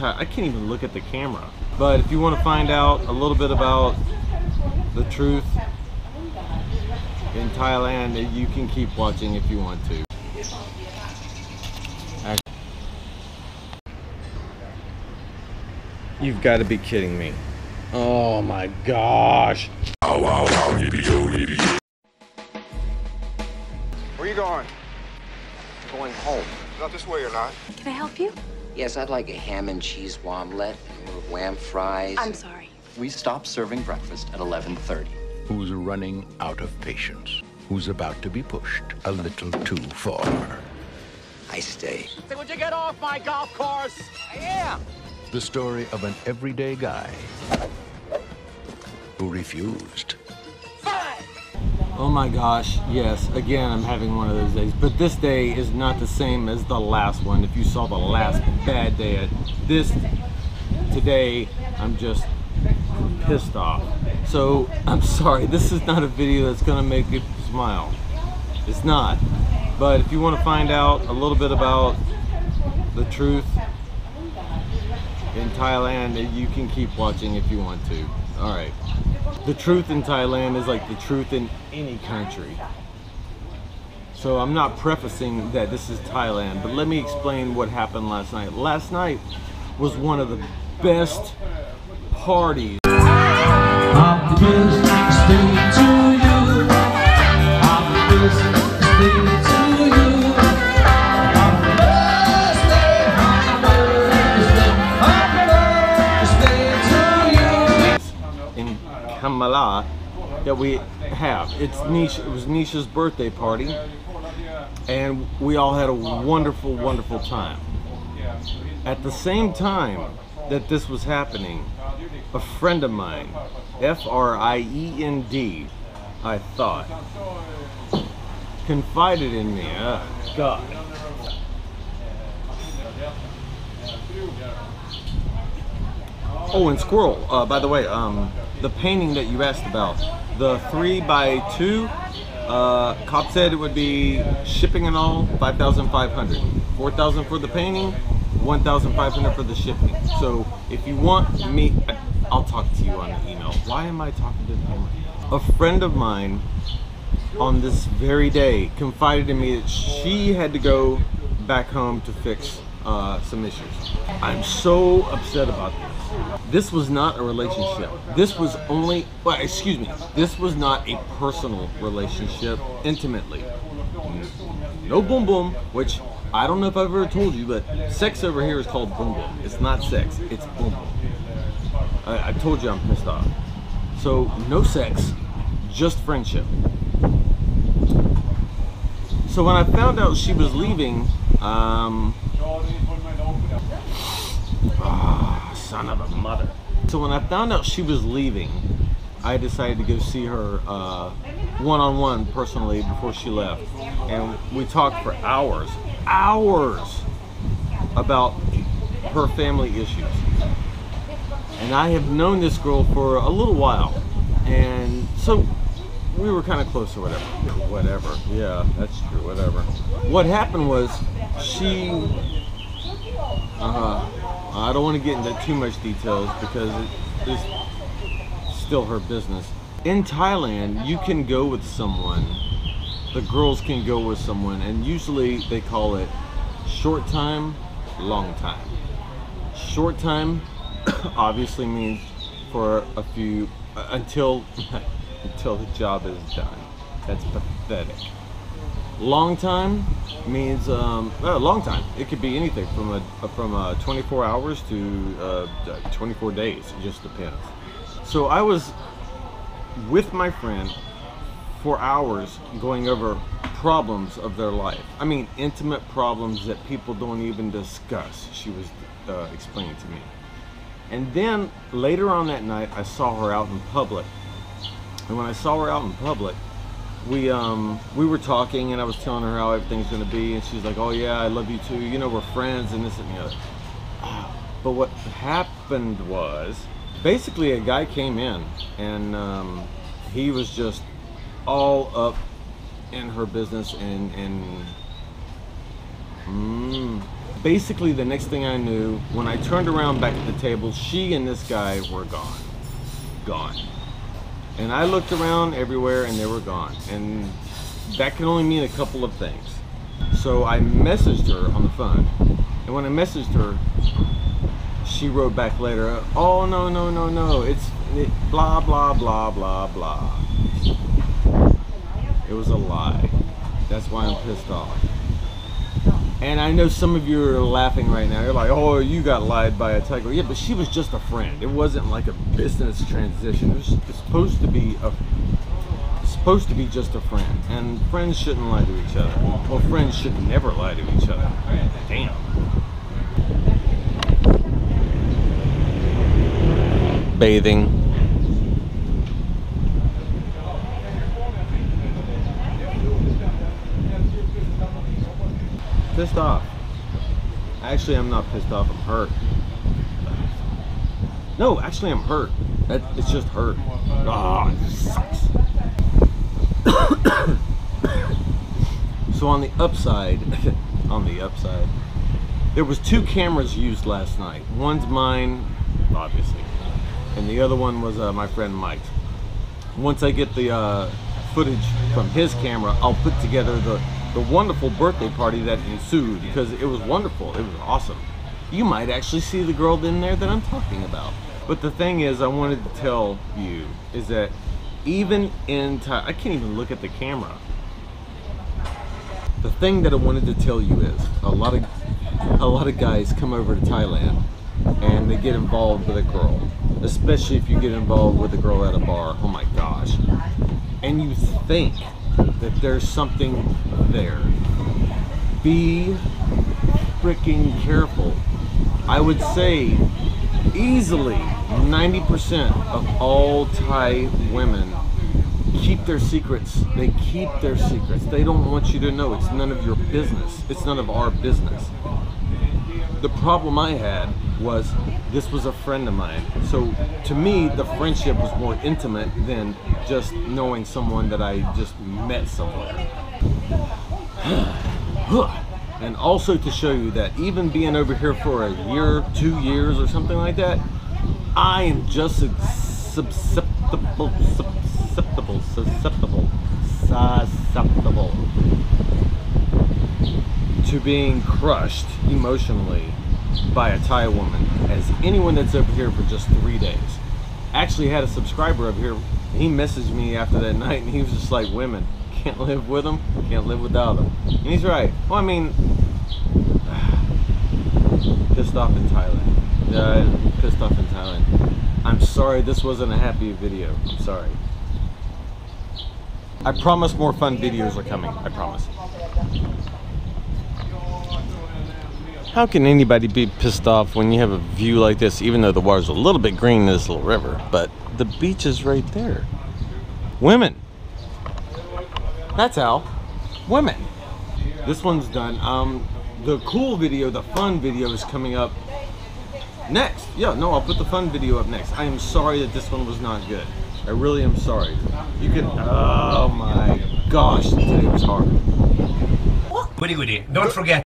I can't even look at the camera. But if you want to find out a little bit about the truth in Thailand, you can keep watching if you want to. You've got to be kidding me. Oh my gosh. Where are you going? Going home. Not this way or not. Can I help you? Yes, I'd like a ham and cheese omelet or wham fries. I'm sorry. We stop serving breakfast at 11:30. who's running out of patience, who's about to be pushed a little too far. I stay. Say, Would you get off my golf course? I am. The story of an everyday guy who refused. Oh my gosh, yes, again, I'm having one of those days. But this day is not the same as the last one. If you saw the last bad day, at this today, I'm just pissed off. So, I'm sorry, this is not a video that's gonna make you smile. It's not. But if you want to find out a little bit about the truth in Thailand, you can keep watching if you want to. All right. The truth in Thailand is like the truth in any country. So I'm not prefacing that this is Thailand, but let me explain what happened last night. Last night was one of the best parties. in That we have. It's Nisha. It was Nisha's birthday party, and we all had a wonderful, wonderful time. At the same time that this was happening, a friend of mine, F R I E N D, I thought, confided in me. Uh, God. Oh, and Squirrel, uh, by the way, um, the painting that you asked about, the three by two, uh, cop said it would be shipping and all, 5,500. 4,000 for the painting, 1,500 for the shipping. So if you want me, I'll talk to you on the email. Why am I talking to them? A friend of mine on this very day confided in me that she had to go back home to fix uh, some issues. I'm so upset about this. This was not a relationship. This was only, well, excuse me, this was not a personal relationship intimately. No boom boom, which I don't know if I've ever told you, but sex over here is called boom boom. It's not sex, it's boom boom. I, I told you I'm pissed off. So, no sex, just friendship. So when I found out she was leaving, um, ah, son of a mother. So when I found out she was leaving, I decided to go see her uh, one-on-one personally before she left, and we talked for hours, hours about her family issues. And I have known this girl for a little while, and so we were kind of close or whatever. Whatever. Yeah, that's true. Whatever. What happened was she. Uh huh. I don't want to get into too much details because it is still her business. In Thailand, you can go with someone. The girls can go with someone, and usually they call it short time, long time. Short time obviously means for a few until until the job is done. That's pathetic. Long time means um, a long time. It could be anything from a from uh, 24 hours to uh, 24 days. It just depends. So I was with my friend for hours going over problems of their life. I mean, intimate problems that people don't even discuss. She was uh, explaining to me. And then later on that night, I saw her out in public. And when I saw her out in public, we um we were talking, and I was telling her how everything's gonna be, and she's like, "Oh yeah, I love you too. You know, we're friends, and this and the other." But what happened was, basically, a guy came in, and um, he was just all up in her business, and and mm, basically the next thing I knew, when I turned around back at the table, she and this guy were gone. Gone. And I looked around everywhere and they were gone. And that can only mean a couple of things. So I messaged her on the phone. And when I messaged her, she wrote back later, oh no, no, no, no, it's it, blah, blah, blah, blah, blah. It was a lie. That's why I'm pissed off. And I know some of you are laughing right now. You're like, oh, you got lied by a tiger. Yeah, but she was just a friend. It wasn't like a business transition. It was supposed to be a supposed to be just a friend. And friends shouldn't lie to each other. Well, friends should never lie to each other. Damn. Bathing. Pissed off. Actually, I'm not pissed off. I'm hurt. No, actually, I'm hurt. That, it's just hurt. Ah, it sucks. so on the upside, on the upside, there was two cameras used last night. One's mine, obviously, and the other one was uh, my friend Mike's. Once I get the uh, footage from his camera, I'll put together the the wonderful birthday party that ensued because it was wonderful. It was awesome. You might actually see the girl in there that I'm talking about. But the thing is, I wanted to tell you is that even in time, I can't even look at the camera. The thing that I wanted to tell you is a lot of a lot of guys come over to Thailand and they get involved with a girl, especially if you get involved with a girl at a bar. Oh my gosh! And you think that there's something there. Be freaking careful. I would say easily 90% of all Thai women keep their secrets. They keep their secrets. They don't want you to know. It's none of your business. It's none of our business. The problem I had was this was a friend of mine. So to me, the friendship was more intimate than just knowing someone that I just met somewhere. and also to show you that even being over here for a year, two years or something like that, I am just susceptible, susceptible, susceptible, susceptible to being crushed emotionally by a Thai woman as anyone that's over here for just three days. Actually had a subscriber up here, he messaged me after that night and he was just like, women, can't live with them, can't live without them. And he's right. Well, I mean, pissed off in Thailand. Uh, pissed off in Thailand. I'm sorry this wasn't a happy video. I'm sorry. I promise more fun videos are coming. I promise. How can anybody be pissed off when you have a view like this, even though the water's a little bit green in this little river, but the beach is right there. Women. That's how. Women. This one's done. Um, the cool video, the fun video is coming up next. Yeah, no, I'll put the fun video up next. I am sorry that this one was not good. I really am sorry. You can, oh my gosh, today was hard. Goody goody. Don't forget,